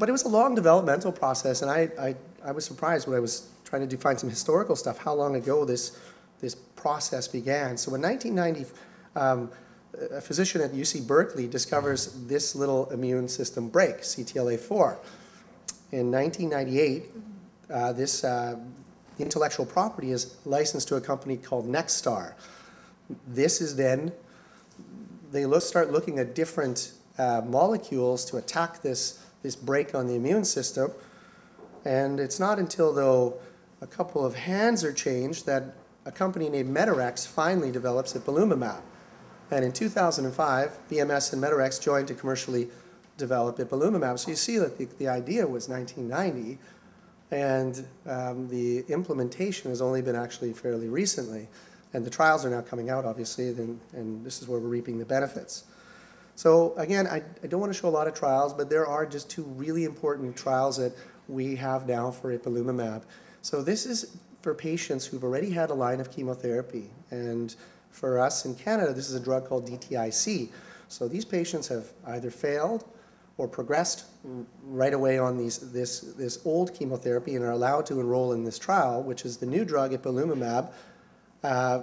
but it was a long developmental process, and I, I, I was surprised when I was trying to do, find some historical stuff, how long ago this, this process began. So in 1990, um, a physician at UC Berkeley discovers this little immune system brake, CTLA4. In 1998, uh, this uh, intellectual property is licensed to a company called Nexstar. This is then, they look, start looking at different uh, molecules to attack this, this brake on the immune system. And it's not until, though, a couple of hands are changed that a company named Medarex finally develops ipilimumab. And in 2005, BMS and Medarex joined to commercially develop ipilimumab. So you see that the, the idea was 1990, and um, the implementation has only been actually fairly recently. And the trials are now coming out, obviously, and, and this is where we're reaping the benefits. So again, I, don't want to show a lot of trials, but there are just two really important trials that we have now for ipilimumab. So this is for patients who've already had a line of chemotherapy. And for us in Canada, this is a drug called DTIC. So these patients have either failed or progressed right away on these, this, this old chemotherapy and are allowed to enroll in this trial, which is the new drug, ipilimumab, uh,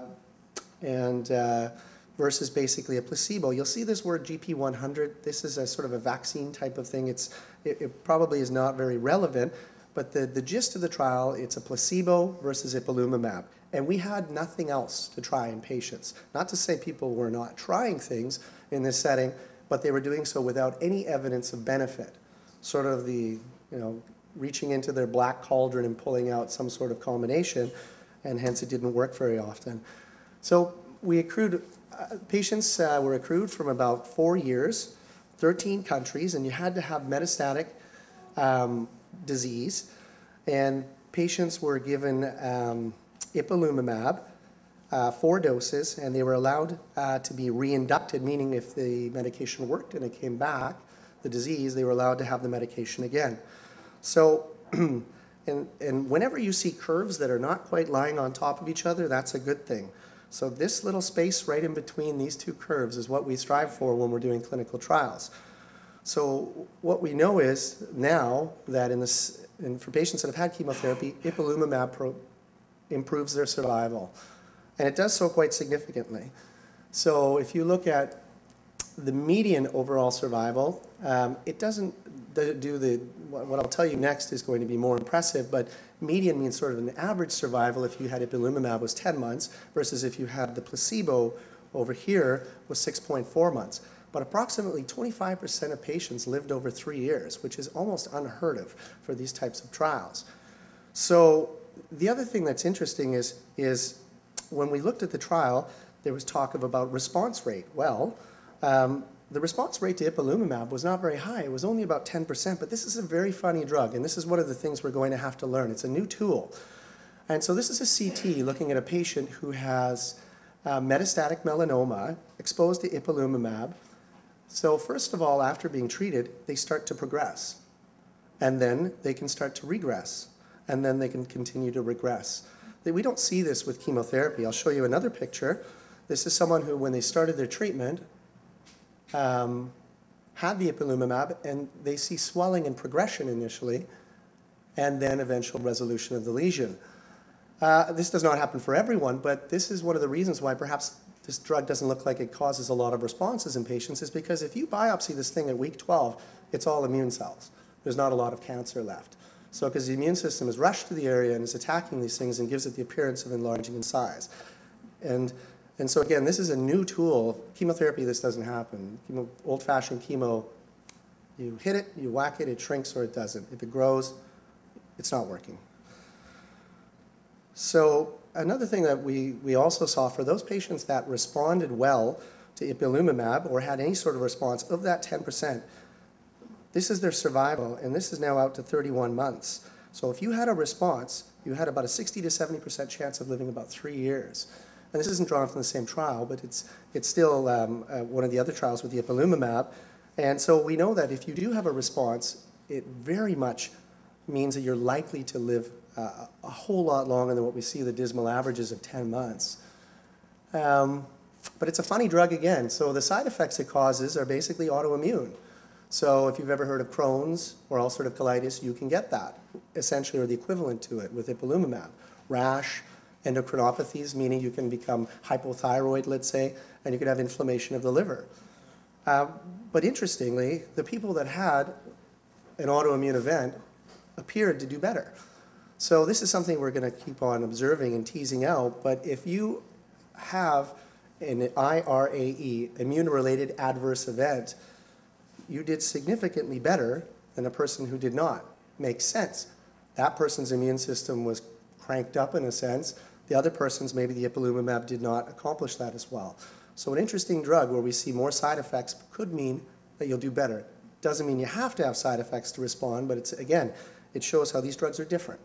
and uh, versus basically a placebo. You'll see this word GP100. This is a sort of a vaccine type of thing. It's, it, it probably is not very relevant, but the, the gist of the trial, it's a placebo versus ipilimumab. And we had nothing else to try in patients. Not to say people were not trying things in this setting, but they were doing so without any evidence of benefit. Sort of the, you know, reaching into their black cauldron and pulling out some sort of combination, and hence it didn't work very often. So we accrued, patients uh, were accrued from about four years, 13 countries, and you had to have metastatic um, disease, and patients were given um, ipilimumab, uh, four doses, and they were allowed uh, to be reinducted, meaning if the medication worked and it came back, the disease, they were allowed to have the medication again. So, and, and whenever you see curves that are not quite lying on top of each other, that's a good thing. So this little space right in between these two curves is what we strive for when we're doing clinical trials. So what we know is now that in this, in, for patients that have had chemotherapy, ipilimumab pro, improves their survival. And it does so quite significantly. So if you look at the median overall survival, um, it doesn't do the, what I'll tell you next is going to be more impressive, but median means sort of an average survival if you had ipilimumab was 10 months versus if you had the placebo over here was 6.4 months but approximately 25% of patients lived over three years, which is almost unheard of for these types of trials. So the other thing that's interesting is, is when we looked at the trial, there was talk of about response rate. Well, um, the response rate to ipilimumab was not very high. It was only about 10%, but this is a very funny drug, and this is one of the things we're going to have to learn. It's a new tool. And so this is a CT looking at a patient who has uh, metastatic melanoma exposed to ipilimumab so first of all, after being treated, they start to progress. And then they can start to regress. And then they can continue to regress. We don't see this with chemotherapy. I'll show you another picture. This is someone who, when they started their treatment, um, had the ipilimumab, and they see swelling and progression initially, and then eventual resolution of the lesion. Uh, this does not happen for everyone, but this is one of the reasons why perhaps this drug doesn't look like it causes a lot of responses in patients is because if you biopsy this thing at week 12, it's all immune cells. There's not a lot of cancer left. So because the immune system is rushed to the area and is attacking these things and gives it the appearance of enlarging in size. And, and so again, this is a new tool. Chemotherapy, this doesn't happen. Old-fashioned chemo, you hit it, you whack it, it shrinks or it doesn't. If it grows, it's not working. So another thing that we, we also saw for those patients that responded well to ipilimumab or had any sort of response, of that 10%, this is their survival, and this is now out to 31 months. So if you had a response, you had about a 60 to 70% chance of living about three years. And this isn't drawn from the same trial, but it's, it's still um, uh, one of the other trials with the ipilimumab. And so we know that if you do have a response, it very much means that you're likely to live uh, a whole lot longer than what we see the dismal averages of 10 months. Um, but it's a funny drug again. So the side effects it causes are basically autoimmune. So if you've ever heard of Crohn's or ulcerative colitis, you can get that, essentially, or the equivalent to it with ipilimumab. Rash, endocrinopathies, meaning you can become hypothyroid, let's say, and you could have inflammation of the liver. Uh, but interestingly, the people that had an autoimmune event appeared to do better. So this is something we're going to keep on observing and teasing out. But if you have an IRAE, immune-related adverse event, you did significantly better than a person who did not. Makes sense. That person's immune system was cranked up in a sense. The other person's, maybe the ipilimumab did not accomplish that as well. So an interesting drug where we see more side effects could mean that you'll do better. Doesn't mean you have to have side effects to respond, but it's, again, it shows how these drugs are different.